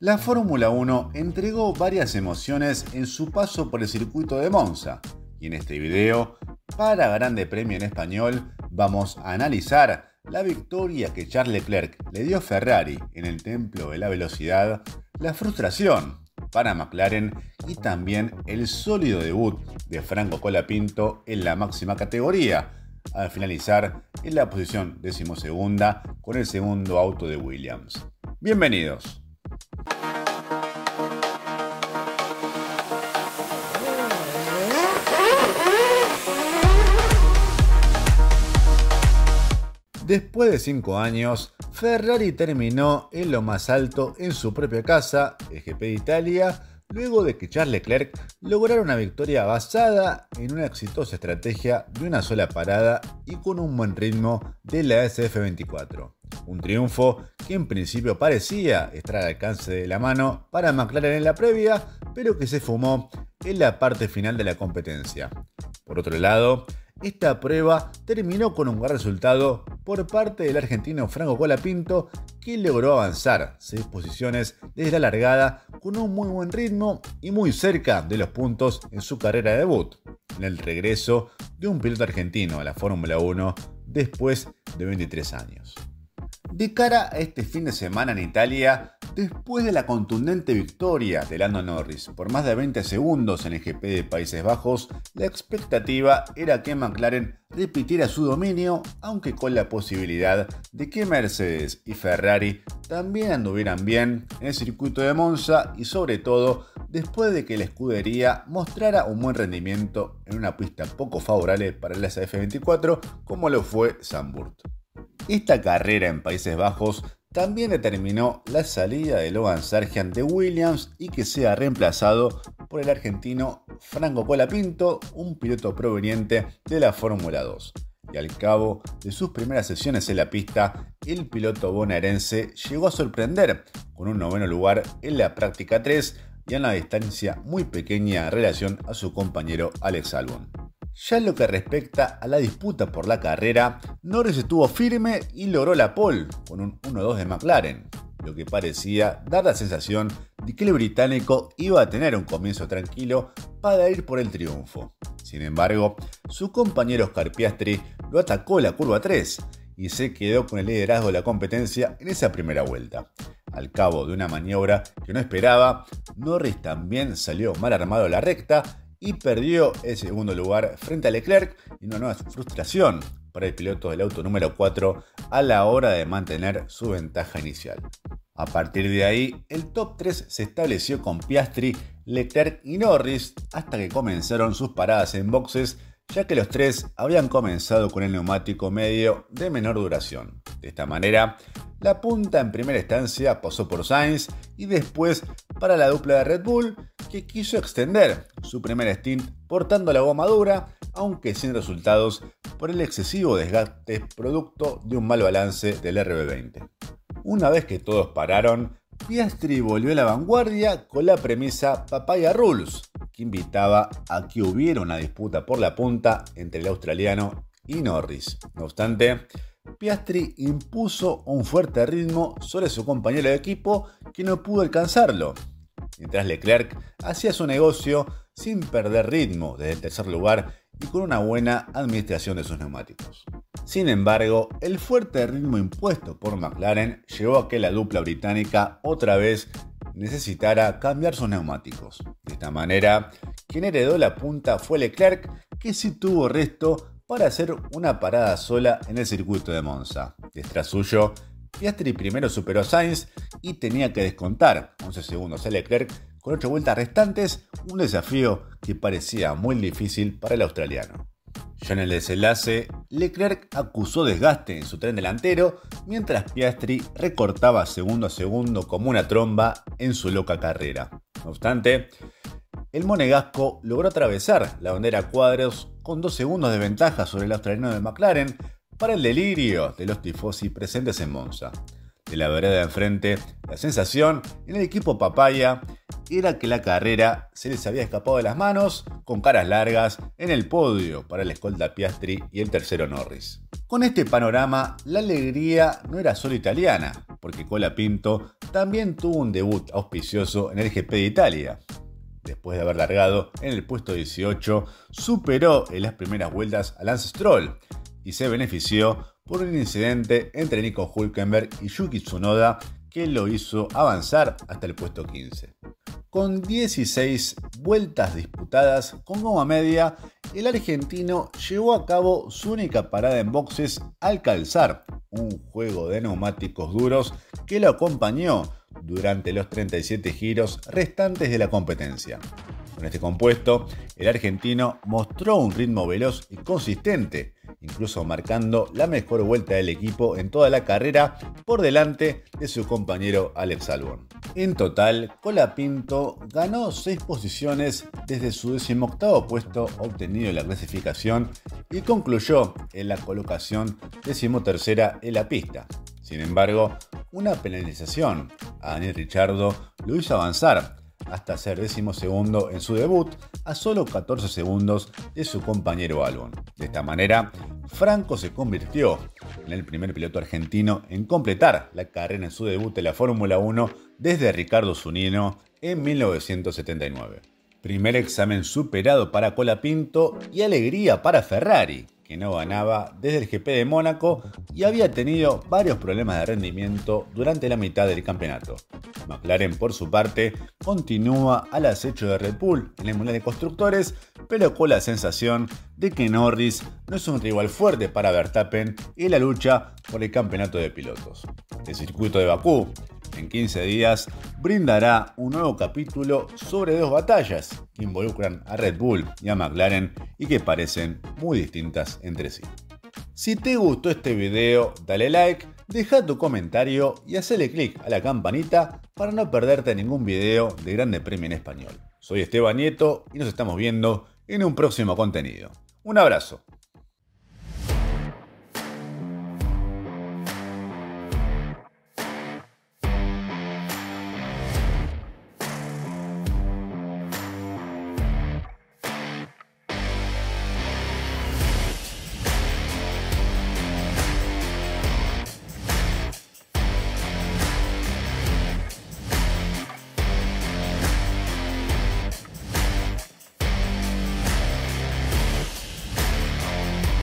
La Fórmula 1 entregó varias emociones en su paso por el circuito de Monza y en este video, para Grande Premio en Español, vamos a analizar la victoria que Charles Leclerc le dio a Ferrari en el Templo de la Velocidad, la frustración para McLaren y también el sólido debut de Franco Colapinto en la máxima categoría, al finalizar en la posición decimosegunda con el segundo auto de Williams. Bienvenidos. Después de cinco años, Ferrari terminó en lo más alto en su propia casa, el GP de Italia, luego de que Charles Leclerc lograra una victoria basada en una exitosa estrategia de una sola parada y con un buen ritmo de la SF24. Un triunfo que en principio parecía estar al alcance de la mano para McLaren en la previa, pero que se fumó en la parte final de la competencia. Por otro lado, esta prueba terminó con un buen resultado por parte del argentino Franco Colapinto, que logró avanzar seis posiciones desde la largada con un muy buen ritmo y muy cerca de los puntos en su carrera de debut, en el regreso de un piloto argentino a la Fórmula 1 después de 23 años. De cara a este fin de semana en Italia, después de la contundente victoria de Lando Norris por más de 20 segundos en el GP de Países Bajos, la expectativa era que McLaren repitiera su dominio, aunque con la posibilidad de que Mercedes y Ferrari también anduvieran bien en el circuito de Monza y sobre todo después de que la escudería mostrara un buen rendimiento en una pista poco favorable para la SF24 como lo fue Zandvoort. Esta carrera en Países Bajos también determinó la salida de Logan Sargent de Williams y que sea reemplazado por el argentino Franco Colapinto, un piloto proveniente de la Fórmula 2. Y al cabo de sus primeras sesiones en la pista, el piloto bonaerense llegó a sorprender con un noveno lugar en la práctica 3 y a una distancia muy pequeña en relación a su compañero Alex Albon. Ya en lo que respecta a la disputa por la carrera, Norris estuvo firme y logró la pole con un 1-2 de McLaren, lo que parecía dar la sensación de que el británico iba a tener un comienzo tranquilo para ir por el triunfo. Sin embargo, su compañero Oscar Piastri lo atacó la curva 3 y se quedó con el liderazgo de la competencia en esa primera vuelta. Al cabo de una maniobra que no esperaba, Norris también salió mal armado a la recta y perdió el segundo lugar frente a Leclerc y una nueva frustración para el piloto del auto número 4 a la hora de mantener su ventaja inicial. A partir de ahí, el top 3 se estableció con Piastri, Leclerc y Norris hasta que comenzaron sus paradas en boxes, ya que los tres habían comenzado con el neumático medio de menor duración. De esta manera, la punta en primera instancia pasó por Sainz y después para la dupla de Red Bull, que quiso extender su primer stint portando la goma dura, aunque sin resultados por el excesivo desgaste producto de un mal balance del RB20. Una vez que todos pararon, Piastri volvió a la vanguardia con la premisa Papaya Rules, que invitaba a que hubiera una disputa por la punta entre el australiano y Norris. No obstante, Piastri impuso un fuerte ritmo sobre su compañero de equipo que no pudo alcanzarlo, mientras Leclerc hacía su negocio sin perder ritmo desde el tercer lugar y con una buena administración de sus neumáticos. Sin embargo, el fuerte ritmo impuesto por McLaren llevó a que la dupla británica otra vez necesitara cambiar sus neumáticos. De esta manera, quien heredó la punta fue Leclerc, que sí tuvo resto para hacer una parada sola en el circuito de Monza. Detrás suyo, Piastri primero superó a Sainz y tenía que descontar 11 segundos a Leclerc con 8 vueltas restantes, un desafío que parecía muy difícil para el australiano. Ya en el desenlace, Leclerc acusó desgaste en su tren delantero, mientras Piastri recortaba segundo a segundo como una tromba en su loca carrera. No obstante, el monegasco logró atravesar la bandera cuadros con dos segundos de ventaja sobre el australiano de McLaren para el delirio de los tifosi presentes en Monza. De la vereda de enfrente, la sensación en el equipo Papaya era que la carrera se les había escapado de las manos con caras largas en el podio para el escolta Piastri y el tercero Norris. Con este panorama, la alegría no era solo italiana, porque Colapinto también tuvo un debut auspicioso en el GP de Italia. Después de haber largado en el puesto 18, superó en las primeras vueltas a Lance Stroll y se benefició por un incidente entre Nico Hulkenberg y Yuki Tsunoda que lo hizo avanzar hasta el puesto 15. Con 16 vueltas disputadas con goma media, el argentino llevó a cabo su única parada en boxes al calzar un juego de neumáticos duros que lo acompañó durante los 37 giros restantes de la competencia. Con este compuesto, el argentino mostró un ritmo veloz y consistente, incluso marcando la mejor vuelta del equipo en toda la carrera por delante de su compañero Alex Albon. En total, Colapinto ganó 6 posiciones desde su decimoctavo puesto obtenido en la clasificación y concluyó en la colocación decimotercera en la pista. Sin embargo, una penalización a Daniel Richardo lo hizo avanzar hasta ser décimo segundo en su debut a solo 14 segundos de su compañero Albon. De esta manera, Franco se convirtió en el primer piloto argentino en completar la carrera en su debut en la Fórmula 1 desde Ricardo Zunino en 1979. Primer examen superado para Colapinto y alegría para Ferrari, que no ganaba desde el GP de Mónaco y había tenido varios problemas de rendimiento durante la mitad del campeonato. McLaren, por su parte, continúa al acecho de Red Bull en el Mundial de Constructores, pero con la sensación de que Norris no es un rival fuerte para Verstappen en la lucha por el campeonato de pilotos. El circuito de Bakú en 15 días, brindará un nuevo capítulo sobre dos batallas que involucran a Red Bull y a McLaren y que parecen muy distintas entre sí. Si te gustó este video, dale like, deja tu comentario y hazle clic a la campanita para no perderte ningún video de Grande Premio en Español. Soy Esteban Nieto y nos estamos viendo en un próximo contenido. Un abrazo.